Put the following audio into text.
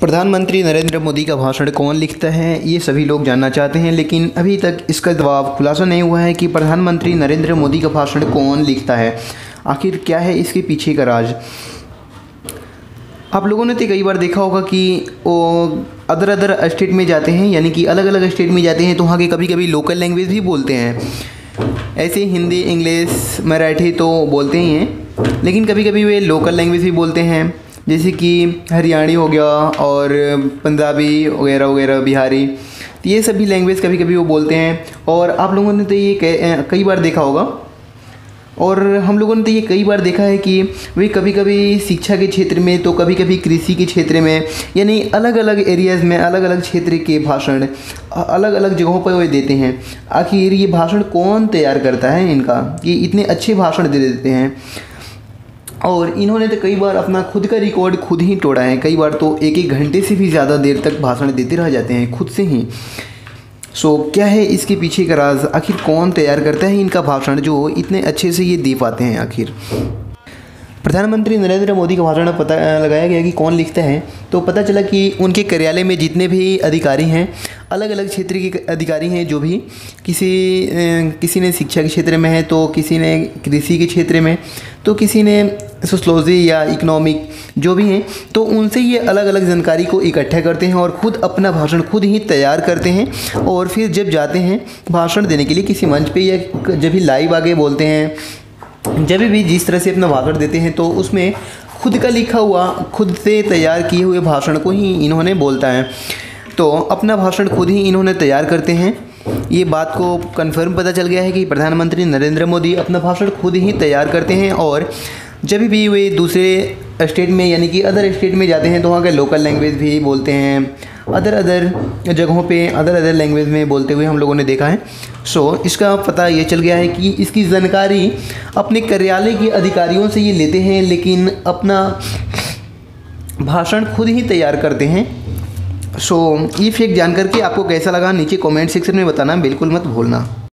प्रधानमंत्री नरेंद्र मोदी का भाषण कौन लिखता है, ये सभी लोग जानना चाहते हैं, लेकिन अभी तक इसका जवाब खुलासा नहीं हुआ है कि प्रधानमंत्री नरेंद्र मोदी का भाषण कौन लिखता है। आखिर क्या है इसके पीछे का राज? आप लोगों ने तो कई बार देखा होगा कि वो अदर अदर स्टेट में जाते हैं, यानी कि अलग अलग स्टेट में जाते हैं तो वहाँ के कभी कभी लोकल लैंग्वेज भी बोलते हैं। ऐसे हिंदी, इंग्लिश, मराठी तो बोलते ही हैं, लेकिन कभी कभी वे लोकल लैंग्वेज भी बोलते हैं। जैसे कि हरियाणी हो गया और पंजाबी वगैरह वगैरह, बिहारी तो ये सभी लैंग्वेज कभी कभी वो बोलते हैं। और आप लोगों ने तो ये कई बार देखा होगा। और हम लोगों ने तो ये कई बार देखा है कि वे कभी कभी शिक्षा के क्षेत्र में तो कभी कभी कृषि के क्षेत्र में, यानी अलग अलग एरियाज़ में अलग अलग क्षेत्र के भाषण अलग अलग जगहों पर वे देते हैं। आखिर ये भाषण कौन तैयार करता है इनका? कि इतने अच्छे भाषण दे देते हैं। और इन्होंने तो कई बार अपना खुद का रिकॉर्ड खुद ही तोड़ा है। कई बार तो एक एक घंटे से भी ज़्यादा देर तक भाषण देते रह जाते हैं खुद से ही। सो so, क्या है इसके पीछे का राज? आखिर कौन तैयार करता है इनका भाषण जो इतने अच्छे से ये दे पाते हैं आखिर? प्रधानमंत्री नरेंद्र मोदी का भाषण पता लगाया गया कि कौन लिखता है तो पता चला कि उनके कार्यालय में जितने भी अधिकारी हैं अलग अलग क्षेत्र के अधिकारी हैं जो भी, किसी किसी ने शिक्षा के क्षेत्र में है तो किसी ने कृषि के क्षेत्र में तो किसी ने सोशलॉजी या इकोनॉमिक जो भी हैं तो उनसे ये अलग अलग जानकारी को इकट्ठा करते हैं और ख़ुद अपना भाषण खुद ही तैयार करते हैं और फिर जब जाते हैं भाषण देने के लिए किसी मंच पे या जब भी लाइव आगे बोलते हैं जब भी जिस तरह से अपना भाषण देते हैं तो उसमें खुद का लिखा हुआ, खुद से तैयार किए हुए भाषण को ही इन्होंने बोलता है। तो अपना भाषण खुद ही इन्होंने तैयार करते हैं। ये बात को कन्फर्म पता चल गया है कि प्रधानमंत्री नरेंद्र मोदी अपना भाषण खुद ही तैयार करते हैं और जब भी वे दूसरे स्टेट में यानी कि अदर स्टेट में जाते हैं तो वहाँ के लोकल लैंग्वेज भी बोलते हैं। अदर अदर जगहों पे अदर अदर लैंग्वेज में बोलते हुए हम लोगों ने देखा है। सो so, इसका पता ये चल गया है कि इसकी जानकारी अपने कार्यालय के अधिकारियों से ये लेते हैं लेकिन अपना भाषण खुद ही तैयार करते हैं। सो so, ये फेक जानकर के आपको कैसा लगा नीचे कमेंट सेक्शन में बताना बिल्कुल मत भूलना।